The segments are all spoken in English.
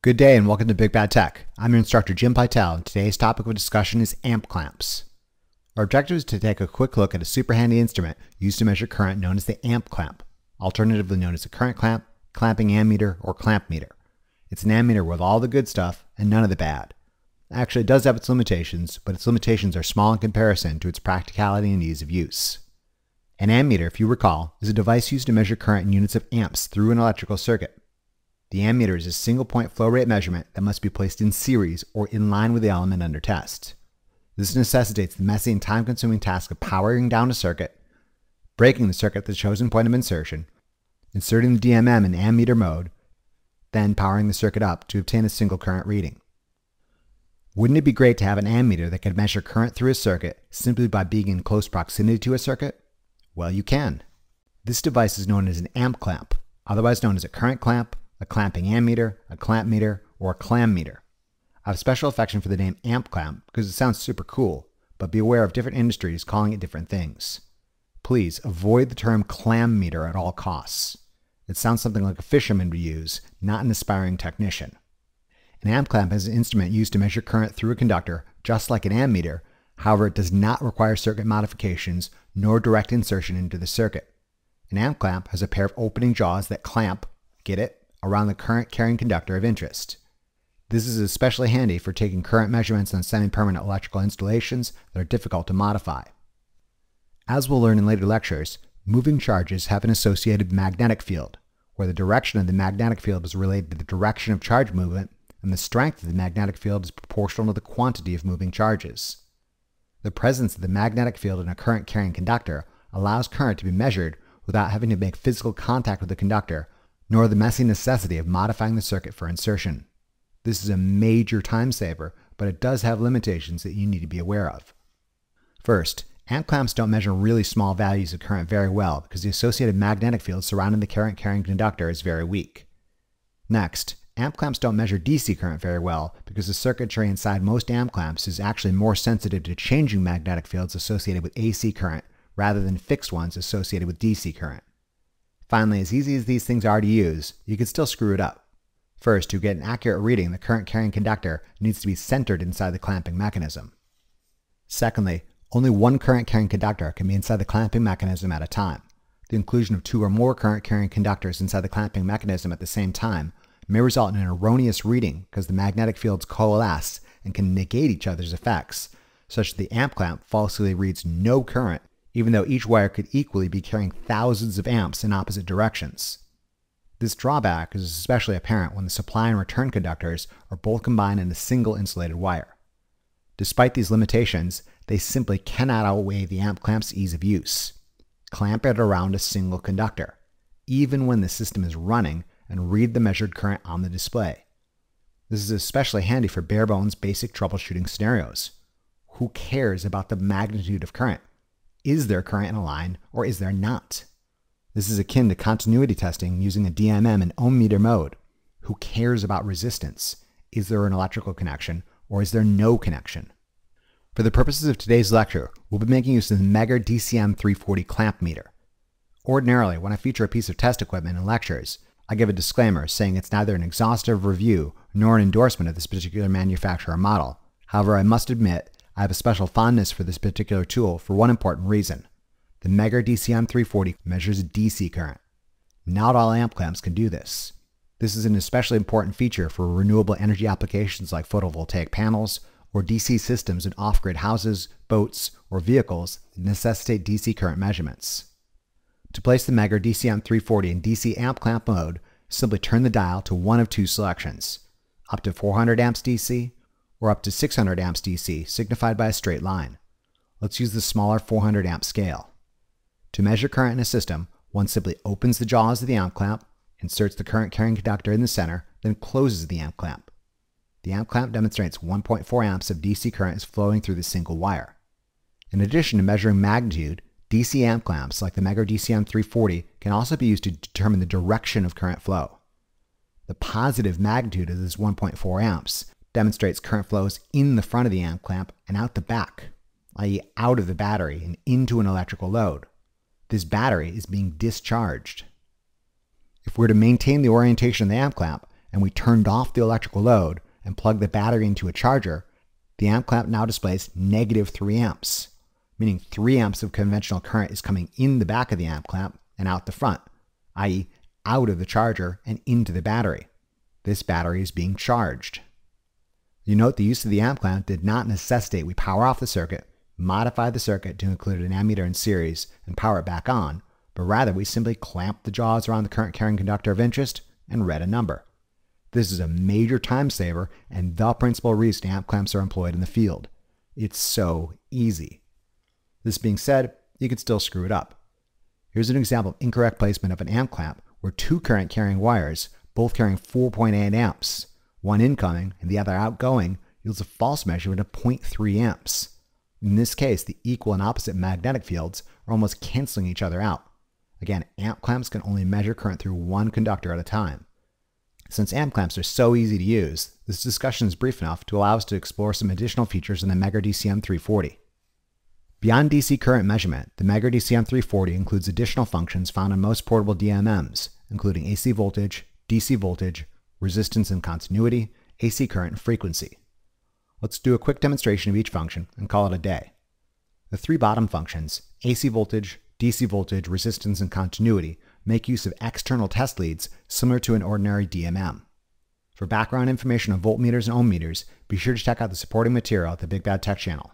Good day and welcome to Big Bad Tech. I'm your instructor Jim Pytel and today's topic of discussion is amp clamps. Our objective is to take a quick look at a super handy instrument used to measure current known as the amp clamp, alternatively known as a current clamp, clamping ammeter, or clamp meter. It's an ammeter with all the good stuff and none of the bad. Actually, it does have its limitations, but its limitations are small in comparison to its practicality and ease of use. An ammeter, if you recall, is a device used to measure current in units of amps through an electrical circuit. The ammeter is a single point flow rate measurement that must be placed in series or in line with the element under test. This necessitates the messy and time consuming task of powering down a circuit, breaking the circuit at the chosen point of insertion, inserting the DMM in ammeter mode, then powering the circuit up to obtain a single current reading. Wouldn't it be great to have an ammeter that could measure current through a circuit simply by being in close proximity to a circuit? Well, you can. This device is known as an amp clamp, otherwise known as a current clamp a clamping ammeter, a clamp meter, or a clam meter. I have special affection for the name amp clamp because it sounds super cool, but be aware of different industries calling it different things. Please avoid the term clam meter at all costs. It sounds something like a fisherman would use, not an aspiring technician. An amp clamp is an instrument used to measure current through a conductor, just like an ammeter. However, it does not require circuit modifications nor direct insertion into the circuit. An amp clamp has a pair of opening jaws that clamp, get it, around the current carrying conductor of interest. This is especially handy for taking current measurements on semi-permanent electrical installations that are difficult to modify. As we'll learn in later lectures, moving charges have an associated magnetic field, where the direction of the magnetic field is related to the direction of charge movement, and the strength of the magnetic field is proportional to the quantity of moving charges. The presence of the magnetic field in a current carrying conductor allows current to be measured without having to make physical contact with the conductor nor the messy necessity of modifying the circuit for insertion. This is a major time saver, but it does have limitations that you need to be aware of. First, amp clamps don't measure really small values of current very well because the associated magnetic field surrounding the current carrying conductor is very weak. Next, amp clamps don't measure DC current very well because the circuitry inside most amp clamps is actually more sensitive to changing magnetic fields associated with AC current rather than fixed ones associated with DC current. Finally, as easy as these things are to use, you can still screw it up. First, to get an accurate reading, the current carrying conductor needs to be centered inside the clamping mechanism. Secondly, only one current carrying conductor can be inside the clamping mechanism at a time. The inclusion of two or more current carrying conductors inside the clamping mechanism at the same time may result in an erroneous reading because the magnetic fields coalesce and can negate each other's effects, such that the amp clamp falsely reads no current even though each wire could equally be carrying thousands of amps in opposite directions. This drawback is especially apparent when the supply and return conductors are both combined in a single insulated wire. Despite these limitations, they simply cannot outweigh the amp clamp's ease of use. Clamp it around a single conductor, even when the system is running, and read the measured current on the display. This is especially handy for bare bones basic troubleshooting scenarios. Who cares about the magnitude of current? Is there current in a line or is there not? This is akin to continuity testing using a DMM in ohm meter mode. Who cares about resistance? Is there an electrical connection or is there no connection? For the purposes of today's lecture, we'll be making use of the Megger DCM 340 clamp meter. Ordinarily, when I feature a piece of test equipment in lectures, I give a disclaimer saying it's neither an exhaustive review nor an endorsement of this particular manufacturer or model. However, I must admit I have a special fondness for this particular tool for one important reason. The Megger DCM340 measures DC current. Not all amp clamps can do this. This is an especially important feature for renewable energy applications like photovoltaic panels or DC systems in off-grid houses, boats, or vehicles that necessitate DC current measurements. To place the Megger DCM340 in DC amp clamp mode, simply turn the dial to one of two selections, up to 400 amps DC or up to 600 amps DC, signified by a straight line. Let's use the smaller 400 amp scale. To measure current in a system, one simply opens the jaws of the amp clamp, inserts the current carrying conductor in the center, then closes the amp clamp. The amp clamp demonstrates 1.4 amps of DC current is flowing through the single wire. In addition to measuring magnitude, DC amp clamps like the Megger DCM 340 can also be used to determine the direction of current flow. The positive magnitude of this 1.4 amps demonstrates current flows in the front of the amp clamp and out the back, i.e. out of the battery and into an electrical load. This battery is being discharged. If we're to maintain the orientation of the amp clamp, and we turned off the electrical load and plugged the battery into a charger, the amp clamp now displays negative 3 amps, meaning 3 amps of conventional current is coming in the back of the amp clamp and out the front, i.e., out of the charger and into the battery. This battery is being charged. You note the use of the amp clamp did not necessitate we power off the circuit, modify the circuit to include an ammeter in series, and power it back on, but rather we simply clamped the jaws around the current carrying conductor of interest and read a number. This is a major time saver and the principal reason amp clamps are employed in the field. It's so easy. This being said, you can still screw it up. Here's an example of incorrect placement of an amp clamp where two current carrying wires, both carrying 4.8 amps, one incoming and the other outgoing, yields a false measurement of 0.3 amps. In this case, the equal and opposite magnetic fields are almost canceling each other out. Again, amp clamps can only measure current through one conductor at a time. Since amp clamps are so easy to use, this discussion is brief enough to allow us to explore some additional features in the Megger DCM 340. Beyond DC current measurement, the Megger DCM 340 includes additional functions found in most portable DMMs, including AC voltage, DC voltage, resistance and continuity, AC current, and frequency. Let's do a quick demonstration of each function and call it a day. The three bottom functions, AC voltage, DC voltage, resistance, and continuity, make use of external test leads similar to an ordinary DMM. For background information on voltmeters and ohm meters, be sure to check out the supporting material at the Big Bad Tech channel.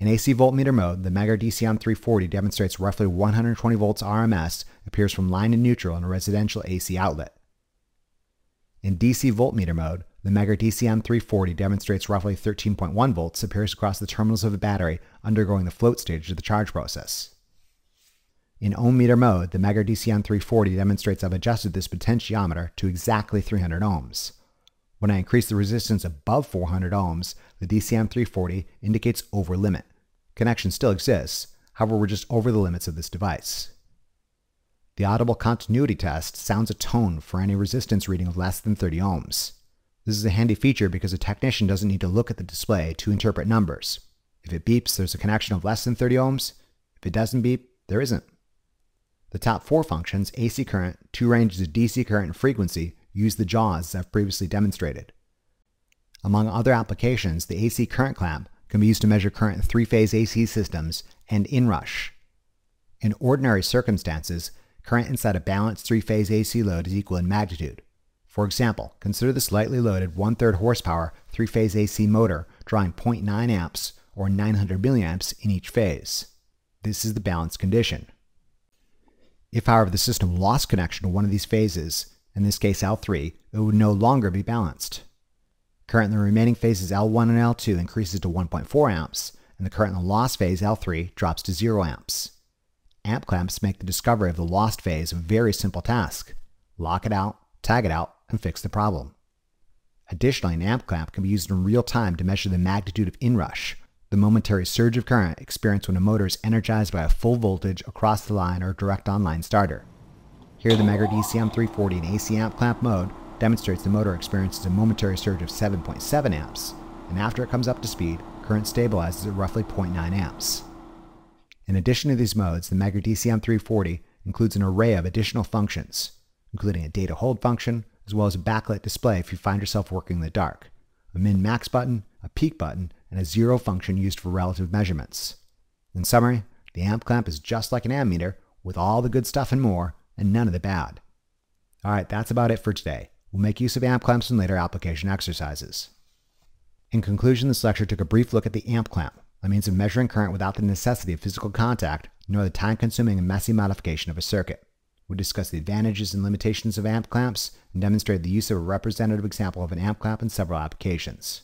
In AC voltmeter mode, the Megger DCM 340 demonstrates roughly 120 volts RMS appears from line to neutral in a residential AC outlet. In DC voltmeter mode, the Megger DCM 340 demonstrates roughly 13.1 volts appears across the terminals of the battery undergoing the float stage of the charge process. In ohm meter mode, the Megger DCM 340 demonstrates I've adjusted this potentiometer to exactly 300 ohms. When I increase the resistance above 400 ohms, the DCM 340 indicates over limit. Connection still exists, however we're just over the limits of this device. The audible continuity test sounds a tone for any resistance reading of less than 30 ohms. This is a handy feature because a technician doesn't need to look at the display to interpret numbers. If it beeps, there's a connection of less than 30 ohms. If it doesn't beep, there isn't. The top four functions, AC current, two ranges of DC current, and frequency, use the JAWS as I've previously demonstrated. Among other applications, the AC current clamp can be used to measure current in three-phase AC systems and inrush. In ordinary circumstances, current inside a balanced three-phase AC load is equal in magnitude. For example, consider the slightly loaded one-third horsepower three-phase AC motor drawing 0.9 amps or 900 milliamps in each phase. This is the balanced condition. If, however, the system lost connection to one of these phases, in this case L3, it would no longer be balanced. Current in the remaining phases L1 and L2 increases to 1.4 amps, and the current in the lost phase L3 drops to 0 amps. Amp clamps make the discovery of the lost phase a very simple task. Lock it out, tag it out, and fix the problem. Additionally, an amp clamp can be used in real time to measure the magnitude of inrush, the momentary surge of current experienced when a motor is energized by a full voltage across the line or direct online starter. Here the Megger DCM 340 in AC amp clamp mode demonstrates the motor experiences a momentary surge of 7.7 amps, and after it comes up to speed, current stabilizes at roughly 0.9 amps. In addition to these modes, the Megger DCM 340 includes an array of additional functions, including a data hold function, as well as a backlit display if you find yourself working in the dark, a min-max button, a peak button, and a zero function used for relative measurements. In summary, the amp clamp is just like an ammeter with all the good stuff and more, and none of the bad. Alright, that's about it for today. We'll make use of amp clamps in later application exercises. In conclusion, this lecture took a brief look at the amp clamp, a means of measuring current without the necessity of physical contact, nor the time-consuming and messy modification of a circuit. We discussed the advantages and limitations of amp clamps and demonstrated the use of a representative example of an amp clamp in several applications.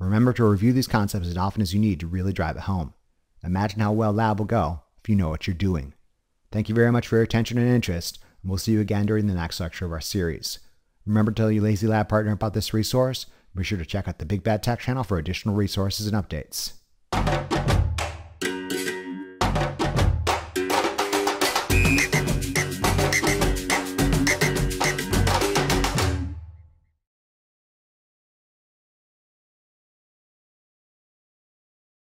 Remember to review these concepts as often as you need to really drive it home. Imagine how well lab will go if you know what you're doing. Thank you very much for your attention and interest, and we'll see you again during the next lecture of our series. Remember to tell your Lazy Lab partner about this resource. Be sure to check out the Big Bad Tech channel for additional resources and updates. Thank you.